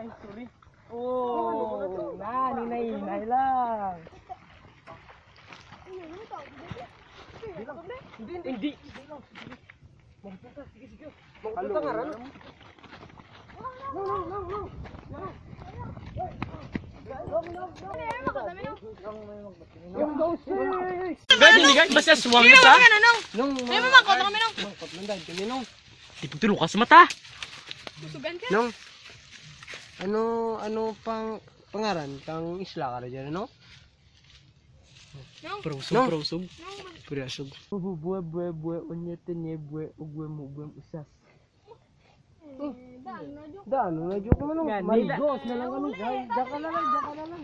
Ay, sorry. Oh, na, ninay-inay lang. Hindi, hindi. Hindi. Magpunta, sige, sige. Magpunta nga rin. No, no, no, no. Yung daw six. Gani ni guys, basta suwang na sa. Ano nung? Nung May mamangkot na kami nung. Lang dahil kami nung. Di pagtulo ka sa mata. Nung. Ano, ano pang pangaran kang isla ka dyan, ano? Nung. Prosog, No. prosog. Prosog. Bubu buwe buwe buwe onye tenye buwe ugwe mu buwe usas. Daan, na joke mo nung. Yan, Maligos na lang kami. Dahil, daka na lang, daka na lang.